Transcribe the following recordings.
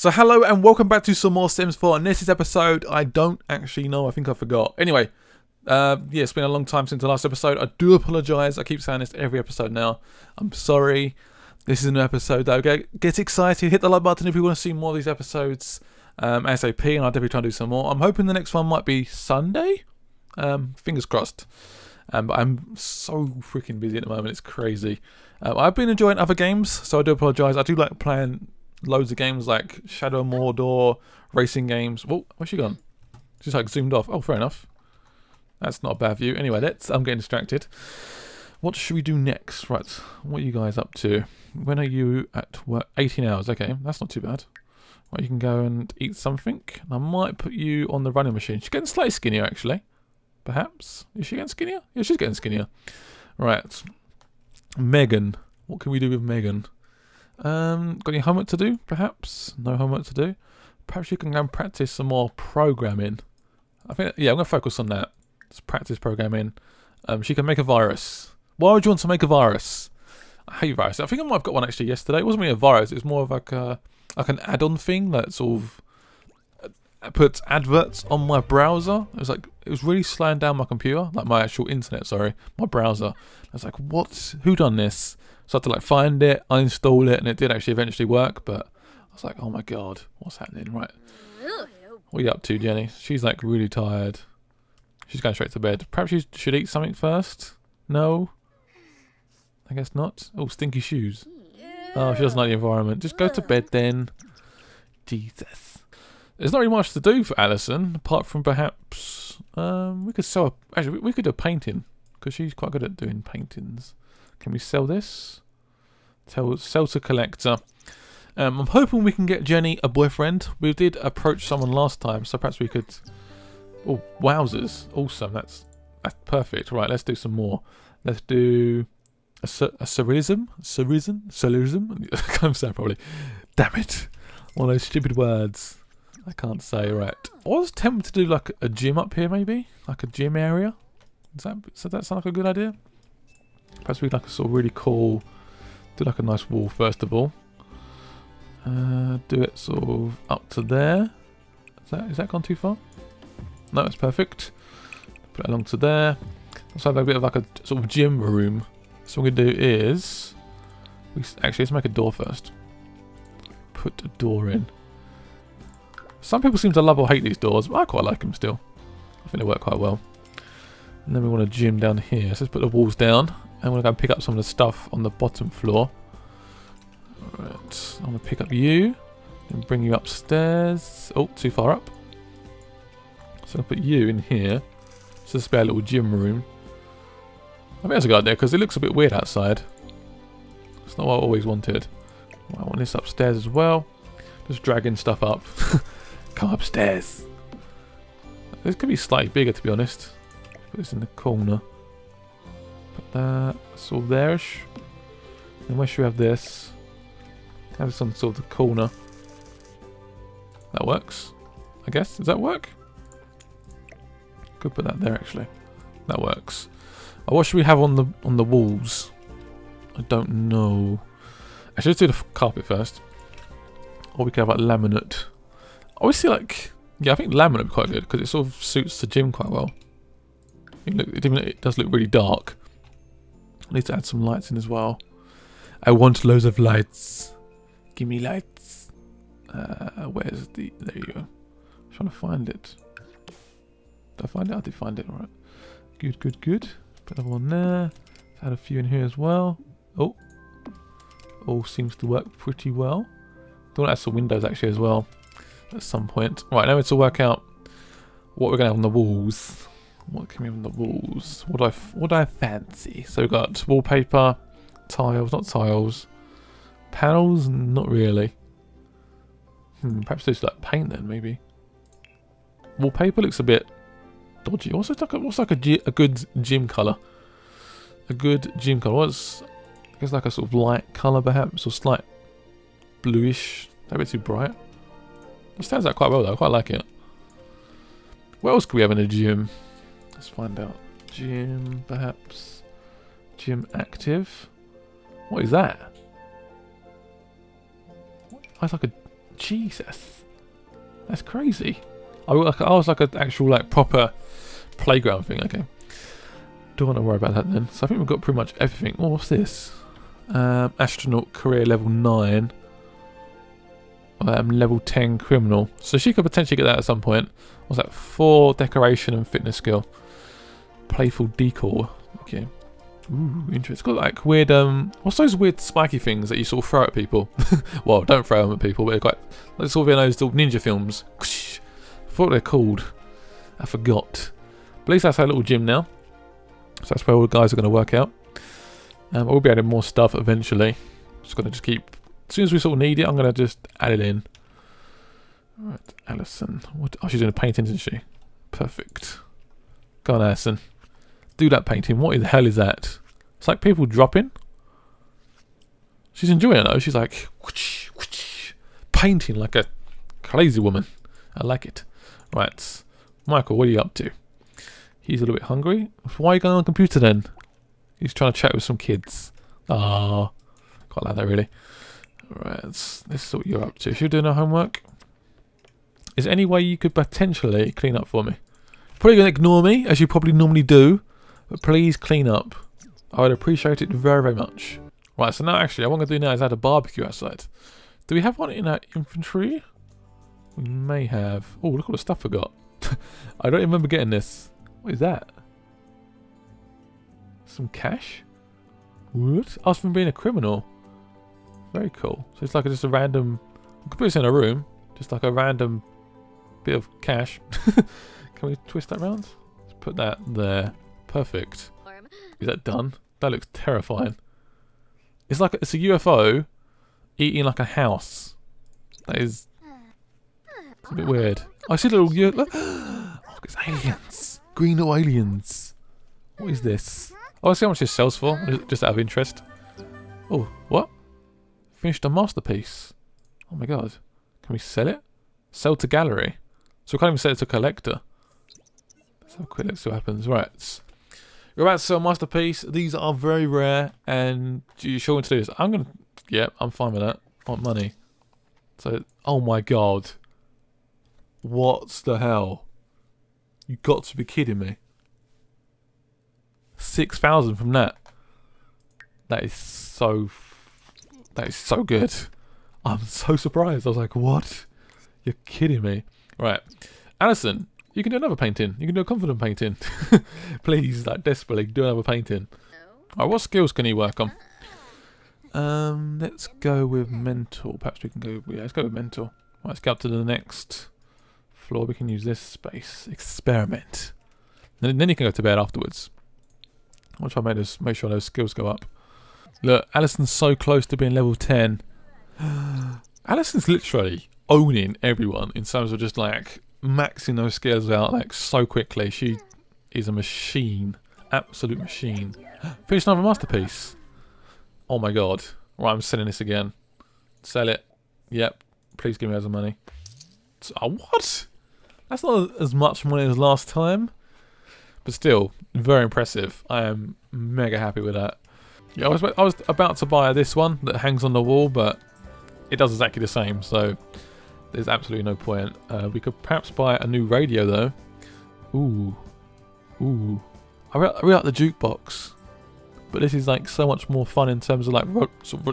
So hello and welcome back to some more Sims 4 and this is episode I don't actually know, I think I forgot. Anyway, uh, yeah, it's been a long time since the last episode. I do apologise, I keep saying this every episode now. I'm sorry. This is a new episode though. Get, get excited, hit the like button if you want to see more of these episodes um, ASAP and I'll definitely try and do some more. I'm hoping the next one might be Sunday. Um, fingers crossed. Um, but I'm so freaking busy at the moment, it's crazy. Uh, I've been enjoying other games, so I do apologise. I do like playing loads of games like Shadow Mordor, racing games. Whoa, where's she gone? She's like zoomed off. Oh, fair enough. That's not a bad view. Anyway, let's. I'm getting distracted. What should we do next? Right, what are you guys up to? When are you at work? 18 hours. Okay, that's not too bad. Well, you can go and eat something. I might put you on the running machine. She's getting slightly skinnier, actually. Perhaps. Is she getting skinnier? Yeah, she's getting skinnier. Right. Megan. What can we do with Megan? Um, got any homework to do, perhaps? No homework to do? Perhaps you can go and practice some more programming. I think, yeah, I'm going to focus on that. Just practice programming. Um, she can make a virus. Why would you want to make a virus? I hate. I think I might have got one actually yesterday. It wasn't really a virus. It was more of like a, like an add-on thing that sort of uh, puts adverts on my browser. It was like it was really slowing down my computer, like my actual internet. Sorry, my browser. I was like, what? Who done this? So I had to like find it, uninstall it, and it did actually eventually work. But I was like, oh my god, what's happening? Right. What are you up to, Jenny? She's like really tired. She's going straight to bed. Perhaps she should eat something first? No? I guess not. Oh, stinky shoes. Oh, she doesn't like the environment. Just go to bed then. Jesus. There's not really much to do for Alison, apart from perhaps... Um, we could sell a... Actually, we could do a painting. Because she's quite good at doing paintings. Can we sell this? Tell, sell to collector. Um, I'm hoping we can get Jenny a boyfriend. We did approach someone last time, so perhaps we could... Oh, wowzers. Awesome, that's, that's perfect. Right, let's do some more. Let's do a, a surrealism? Surrealism? Surrealism? I can't probably. Damn it. One of those stupid words. I can't say right. I was tempted to do like a gym up here maybe? Like a gym area? Does that, does that sound like a good idea? Perhaps we'd like a sort of really cool, do like a nice wall first of all. Uh, do it sort of up to there. Is that, is that gone too far? No, it's perfect. Put it along to there. Let's have a bit of like a sort of gym room. So what we're going to do is... We, actually, let's make a door first. Put a door in. Some people seem to love or hate these doors, but I quite like them still. I think they work quite well. And then we want a gym down here. So let's put the walls down. I'm going to go pick up some of the stuff on the bottom floor. Alright, I'm going to pick up you and bring you upstairs. Oh, too far up. So I'll put you in here. so It's a spare little gym room. I think that's a good idea because it looks a bit weird outside. It's not what I always wanted. I want this upstairs as well. Just dragging stuff up. Come upstairs. This could be slightly bigger to be honest. Put this in the corner. Put that sort of there-ish. Where should we have this? Have this on sort of the corner. That works. I guess. Does that work? Could put that there actually. That works. Oh, what should we have on the on the walls? I don't know. Actually, let's do the carpet first. Or we could have like laminate. I always see like yeah, I think laminate would be quite good because it sort of suits the gym quite well. It, look, it, does look really dark. I need to add some lights in as well. I want loads of lights. Give me lights. Uh, where's the... There you go. I'm trying to find it. Did I find it? I did find it. Alright. Good, good, good. Put another one there. Let's add a few in here as well. Oh. All seems to work pretty well. Don't add some windows actually as well. At some point. Right, now it's to work out what we're going to have on the walls. What can we have on the walls? What do I, what do I fancy? So we've got wallpaper, tiles, not tiles. Panels? Not really. Hmm, perhaps there's like paint then, maybe. Wallpaper looks a bit dodgy. What's like a, what's like a, a good gym colour? A good gym colour. What's I guess like a sort of light colour perhaps, or slight bluish. A bit too bright. It stands out quite well though. I quite like it. What else could we have in a gym? Let's find out. Gym, perhaps. Gym active. What is that? It's like a Jesus. That's crazy. I, was like, I was like an actual like proper playground thing. Okay. Don't want to worry about that then. So I think we've got pretty much everything. Oh, what's this? Um, astronaut career level 9. Um, level 10 criminal. So she could potentially get that at some point. What's that? 4 decoration and fitness skill. Playful decor. Okay. Ooh, interesting. It's got like weird, um, what's those weird spiky things that you sort of throw at people? well, don't throw them at people, but they're quite, like sort of in those little ninja films. I thought they're called. I forgot. But at least that's our little gym now. So that's where all the guys are going to work out. Um, we'll be adding more stuff eventually. Just going to just keep, as soon as we sort of need it, I'm going to just add it in. Alright, Alison. What, oh, she's doing a painting, isn't she? Perfect. Go on, Alison. Do that painting. What the hell is that? It's like people dropping. She's enjoying it though. She's like, whoosh, whoosh, painting like a crazy woman. I like it. Right. Michael, what are you up to? He's a little bit hungry. Why are you going on the computer then? He's trying to chat with some kids. Ah, quite like that really. Right, this is what you're up to. If you're doing no homework? Is there any way you could potentially clean up for me? Probably to ignore me, as you probably normally do. But please clean up. I would appreciate it very, very much. Right, so now actually, what I'm going to do now is add a barbecue outside. Do we have one in our inventory? We may have. Oh, look at all the stuff I got. I don't remember getting this. What is that? Some cash? What? Oh, I was from being a criminal. Very cool. So it's like just a random... I could put this in a room. Just like a random bit of cash. Can we twist that round? Let's put that there. Perfect. Is that done? That looks terrifying. It's like it's a UFO eating like a house. That is a bit weird. I see little look. Oh, it's aliens. Green aliens. What is this? Oh, I see how much this sells for, just out of interest. Oh, what? Finished a masterpiece. Oh my god. Can we sell it? Sell to gallery. So we can't even sell it to collector. Let's have a quick look see what happens. Right. You're about to sell masterpiece. These are very rare, and you sure want to do this? I'm gonna. Yeah, I'm fine with that. I want money. So, oh my god. What the hell? You got to be kidding me. 6,000 from that. That is so... That is so good. I'm so surprised. I was like, what? You're kidding me. Right. Alison, you can do another painting. You can do a confident painting. Please, like, desperately, do another painting. Alright, what skills can you work on? Um, let's go with mental. Perhaps we can go... Yeah, let's go with mental. Right, let's go up to the next floor. We can use this space. Experiment. Then, then you can go to bed afterwards. I'll try make, this, make sure those skills go up. Look, Alison's so close to being level 10. Alison's literally owning everyone in terms of just like maxing those skills out like so quickly. She is a machine. Absolute machine. Finish another masterpiece. Oh my god. Right, I'm selling this again. Sell it. Yep. Please give me of money. Oh, what? That's not as much money as last time. But still, very impressive. I am mega happy with that. Yeah, I was, I was about to buy this one that hangs on the wall, but it does exactly the same, so there's absolutely no point. Uh, we could perhaps buy a new radio, though. Ooh. Ooh. I really, like the jukebox. But this is like so much more fun in terms of like,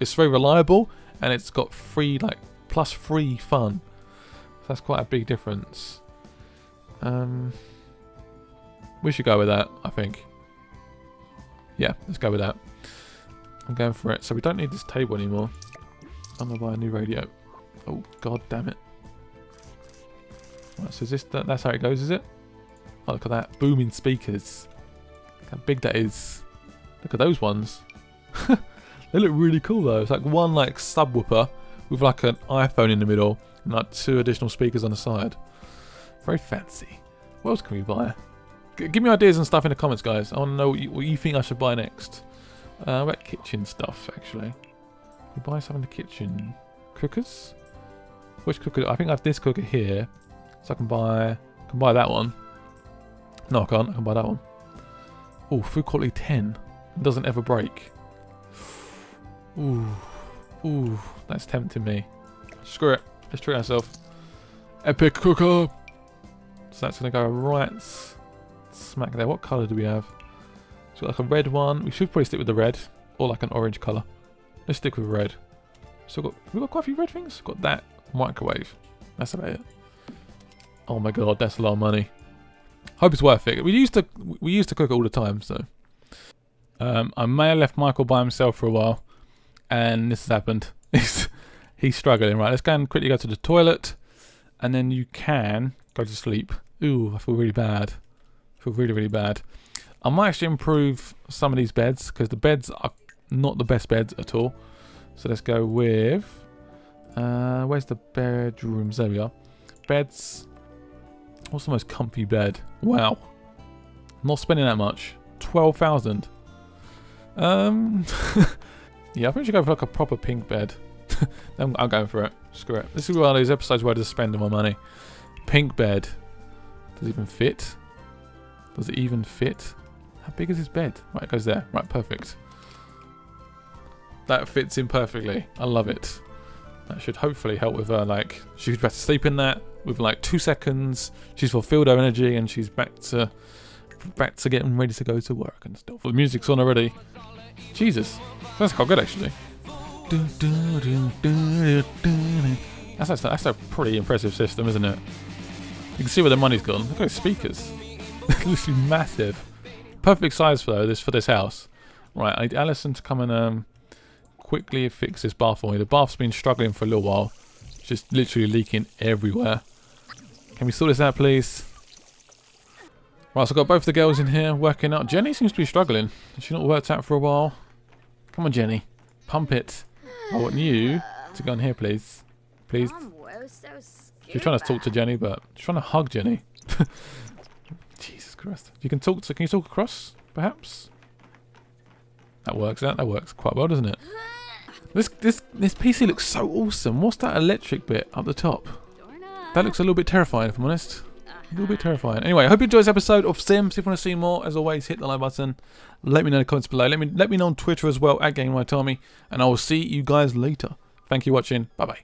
it's very reliable, and it's got free, like, plus free fun. So that's quite a big difference. Um... We should go with that, I think. Yeah, let's go with that. I'm going for it. So we don't need this table anymore. I'm going to buy a new radio. Oh, god damn it. So is this, that, that's how it goes, is it? Oh, look at that. Booming speakers. Look how big that is. Look at those ones. they look really cool though. It's like one like subwoofer with like an iPhone in the middle and like two additional speakers on the side. Very fancy. What else can we buy? give me ideas and stuff in the comments, guys. I want to know what you, what you, think I should buy next. Uh, about kitchen stuff, actually. We buy some in the kitchen. Cookers? Which cooker? I think I have this cooker here. So I can buy can buy that one. No, I can't. I can buy that one. Oh, food quality 10. It doesn't ever break. Ooh. Ooh. That's tempting me. Screw it. Let's treat ourselves. Epic cooker. So that's going to go right smack there. What colour do we have? So like a red one. We should probably stick with the red. Or like an orange colour. Let's stick with red. So got we got quite a few red things. Got that microwave. That's about it. Oh my god, that's a lot of money. Hope it's worth it. We used to we used to cook all the time, so um, I may have left Michael by himself for a while, and this has happened. he's struggling. Right, let's go and quickly go to the toilet, and then you can go to sleep. Ooh, I feel really bad. I feel really really bad. I might actually improve some of these beds because the beds are not the best beds at all. So let's go with uh, where's the bedrooms? There we are. Beds. What's the most comfy bed? Wow. not spending that much. 12,000. Um, yeah, I think we should go for like a proper pink bed. I'm, I'm going for it. Screw it. This is one of those episodes where I just spend my money. Pink bed. Does it even fit? Does it even fit? How big is this bed? Right, it goes there. Right, perfect. That fits in perfectly. I love it. That should hopefully help with her, like, she could be to sleep in that with like two seconds. She's fulfilled her energy and she's back to back to getting ready to go to work and stuff. The music's on already. Jesus, that's quite good actually. That's a, that's a pretty impressive system, isn't it? You can see where the money's gone. Look at those speakers. Literally massive. Perfect size for this for this house. Right, I need Alison to come and um, quickly fix this bath for me. The bath's been struggling for a little while. It's just literally leaking everywhere. Can we sort this out, please? Right, so I've got both the girls in here working out. Jenny seems to be struggling. She's not worked out for a while. Come on, Jenny. Pump it. I want you to go in here, please. Please. She's trying to talk to Jenny, but she's trying to hug Jenny. Jesus Christ. You can talk to, can you talk across, perhaps? That works out. That works quite well, doesn't it? This this this PC looks so awesome. What's that electric bit up the top? That looks a little bit terrifying, if I'm honest. A little bit uh-huh. terrifying. Anyway, I hope you enjoyed this episode of Sims. If you want to see more, as always, hit the like button. Let me know in the comments below. Let me let me know on Twitter as well at GameRiotArmy, and I will see you guys later. Thank you for watching. Bye bye.